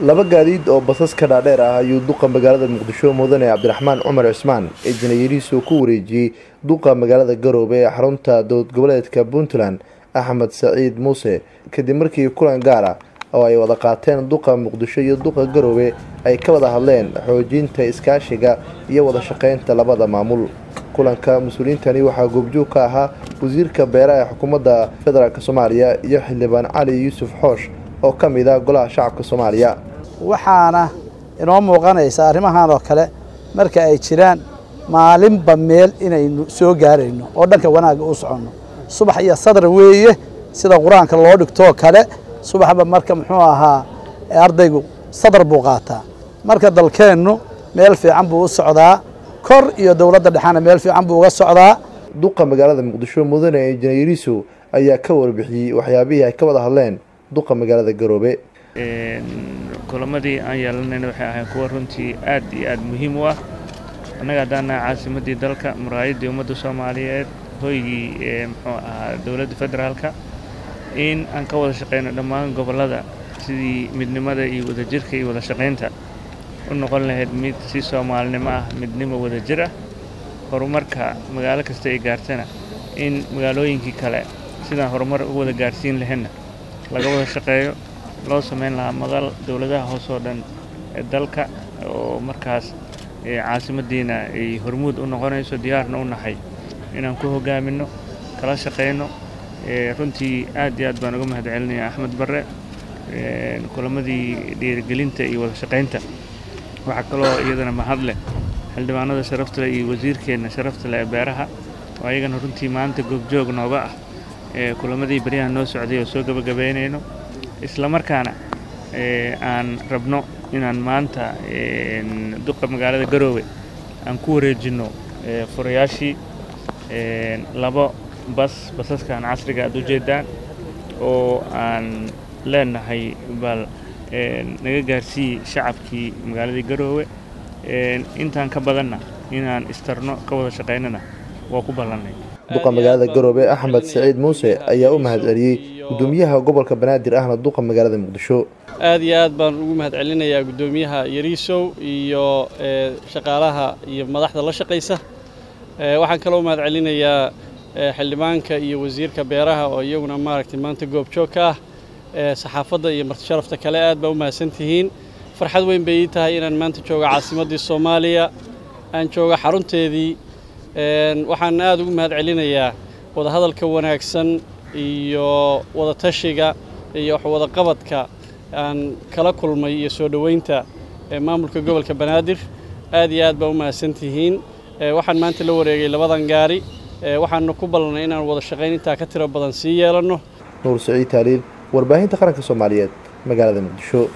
laba gaadiid oo basaska dhaadheer ah ayuu duqa magaalada muqdisho mudane cabdiraxmaan cumar cismaan ee jinayariisu ku wareejiyey duqa magaalada garoobe ee xarunta dowlad goboleedka puntland axmed saciid muuse. Kadib markii kulan gaar ah oo ay wada qaateen duqa muqdisho iyo duqa garoobe ay ka wada hadleen xoojinta iskaashiga iyo wada shaqeynta labada maamul. Kulanka mas'uuliyiintani waxaa goobjoog ka ahaa wasiirka beeraha ee xukuumadda federaalk soomaaliya iyo xildhibaan cali yuusuf xoosh oo ka mid ah golaha shacabka soomaaliya. Waxaana inoo muuqanaysa arrimahan oo kale. Marka ay jiraan maalinba meel inaynu soo gaarayno oo dhanka wanaagga u soconno. Subax iyo sadar weeye sida qur'aanka loo dhigtoo kale subaxba marka muxuu ahaa ardaygu sadar buu qaataa. Marka dalkeennu meel fiican buu u socdaa kor iyo dowladda dhexena meel fiican buu uga socdaa. Duqa magaalada muqdisho mudane injineeriisu ayaa ka warbixiyey waxyaabihii ay ka wada hadleen duqa magaalada garoobe. Kulamadii aan yeelanayna waxay ahayn kuwa runtii aad iyo aad muhiim u ah. Annaga haddaan nahay caasimaddii dalka muraayaddii ummadda soomaaliyeed hoygii muxuu ahaa dowladda federaalka in aan ka wada shaqayno dhammaan gobollada sidii midnimada iyo wadajirka iyo wada shaqaynta u noqon lahayd mid si soomaalinimo ah midnimo wadajir ah horumarka magaalo kasta ay gaartana in magaalooyinkii kale sidaan horumar u wada gaarsiin lahaynna laga wada shaqeeyo loo samayn lahaa madal dowladaha hoos oo dhan ee dalka oo markaas caasimaddiina ay hormuud u noqonayso diyaarna u nahay. Inaan ku hogaaminno kala shaqayno runtii aad iyo aad baan uga mahad celinaya axmed barre kulamadii dhiirigelinta iyo wada shaqaynta waxaa kaloo iyadana mahad leh xildhibaanada sharafta leh iyo wasiirkeenna sharafta leh ee beeraha oo ayagana runtii maanta goobjoog nooga ah kulamadii baryaha noo socday oo soo gabagabaynayno isla markaana aan rabno inaan maanta duqa magaalada garoowe aan ku wareejinno furayaashii labo bas basaskan casriga aad u jeedaan oo aan leenahay bal naga gaarsiiye shacabkii magaaladii garoowe intaan ka badanna inaan istarno ka wada shaqaynana waa ku ballannay duqa magaalada garoobe axmed saciid muuse ayaa u mahad celiyey gudoomiyaha gobolka banaadir ahna duqa magaalada muqdisho. Aad iyo aad baan ugu mahad celinayaa guddoomiyaha yariisow iyo shaqaalaha iyo madaxda la shaqaysa. Waxaan kaloo u mahad celinayaa xildhibaanka iyo wasiirka beeraha oo iyaguna maaragtay maanta goobjoog ka ah. Saxaafadda iyo martisharafta kale aad baa u mahadsantihiin farxad weyn bay ii tahay inaan maanta joogo caasimaddii soomaaliya aan joogo xarunteedii waxaan aad ugu mahad celinayaa wadahadalka wanaagsan iyo wadatashiga iyo waxwadaqabadka aan kala kulmay iyo soo dhoweynta maamulka gobolka banaadir. Aad iyo aad baa u mahadsantihiin. Waxaan maanta la wareegay labadan gaari. Waxaana ku ballannay inaan wada shaqayn intaa ka tiro badan sii yeelanno. Nuur saciid taaliil warbaahinta qaranka soomaaliyeed magaalada muqdisho